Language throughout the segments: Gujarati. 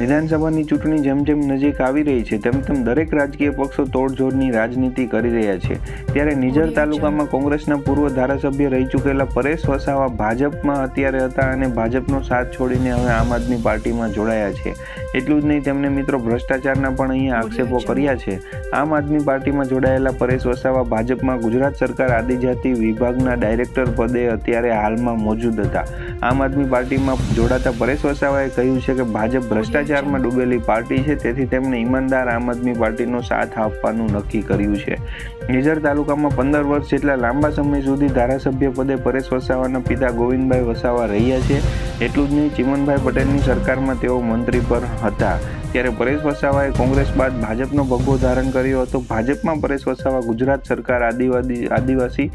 વિધાનસભાની ચૂંટણી જેમ જેમ નજીક આવી રહી છે તેમ તેમ દરેક રાજકીય પક્ષો તોડજોડની રાજનીતિ કરી રહ્યા છે. ત્યારે નિઝર તાલુકામાં કોંગ્રેસના પૂર્વ ધારાસભ્ય રહી ચૂકેલા પરેશ વસાવા ભાજપમાં અત્યારે હતા અને ભાજપનો સાથ છોડીને હવે આમ આદમી પાર્ટીમાં જોડાયા છે. એટલું જ નહીં તેમણે મિત્રો ભ્રષ્ટાચારના પણ અહીંયા આક્ષેપો કર્યા છે. આમ આદમી પાર્ટીમાં જોડાયેલા પરેશ વસાવા ભાજપમાં ગુજરાત સરકાર આદિજાતિ વિભાગના ડાયરેક્ટર પદે અત્યારે હાલમાં મોજૂદ હતા. આમ આદમી પાર્ટીમાં જોડાતા પરેશ વસાવાએ કહ્યું છે કે ભાજપ ભ્રષ્ટાચારમાં ડૂબેલી પાર્ટી છે. તેથી તેમણે ઈમાનદાર આમ આદમી પાર્ટીનો સાથ આપવાનું નક્કી કર્યું છે. નિઝર તાલુકામાં પંદર વર્ષ જેટલા લાંબા સમય સુધી ધારાસભ્ય પદે પરેશ વસાવાના પિતા ગોવિંદભાઈ વસાવા રહ્યા છે. એટલું જ નહીં, ચિમનભાઈ પટેલની સરકારમાં તેઓ મંત્રી પર હતા. ત્યારે પરેશ વસાવાએ કોંગ્રેસ બાદ ભાજપનો ભગવો ધારણ કર્યો હતો. ભાજપમાં પરેશ વસાવા ગુજરાત સરકાર આદિવાદી આદિવાસી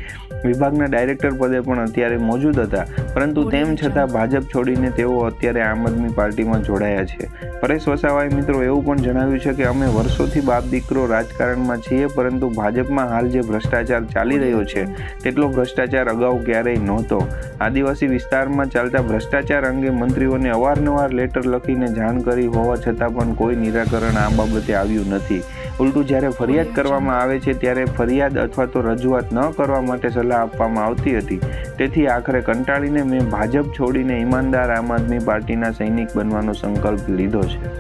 વિભાગના ડાયરેક્ટર પદે પણ અત્યારે મોજૂદ હતા. પરંતુ તેમ છતાં ભાજપ છોડીને તેઓ અત્યારે આમ આદમી પાર્ટીમાં જોડાયા છે. પરેશ વસાવાએ મિત્રો એવું પણ જણાવ્યું છે કે અમે વર્ષોથી બાપ દીકરો રાજકારણમાં છીએ પરંતુ ભાજપમાં હાલ જે ભ્રષ્ટાચાર ચાલી રહ્યો છે તેટલો ભ્રષ્ટાચાર અગાઉ ક્યારેય નહોતો. આદિવાસી વિસ્તારમાં ચાલતા ભ્રષ્ટાચાર અંગે મંત્રીઓને અવારનવાર લેટર લખીને જાણ કરી હોવા છતાં પણ કોઈ નિરાકરણ આ બાબતે આવ્યું નથી. ઉલટું જ્યારે ફરિયાદ કરવામાં આવે છે, ત્યારે ફરિયાદ અથવા તો રજૂઆત ન કરવા માટે સલાહ આપવામાં આવતી હતી. તેથી આખરે કંટાળીને મેં ભાજપ છોડીને ઈમાનદાર આમ આદમી પાર્ટીના સૈનિક બનવાનો સંકલ્પ લીધો છે.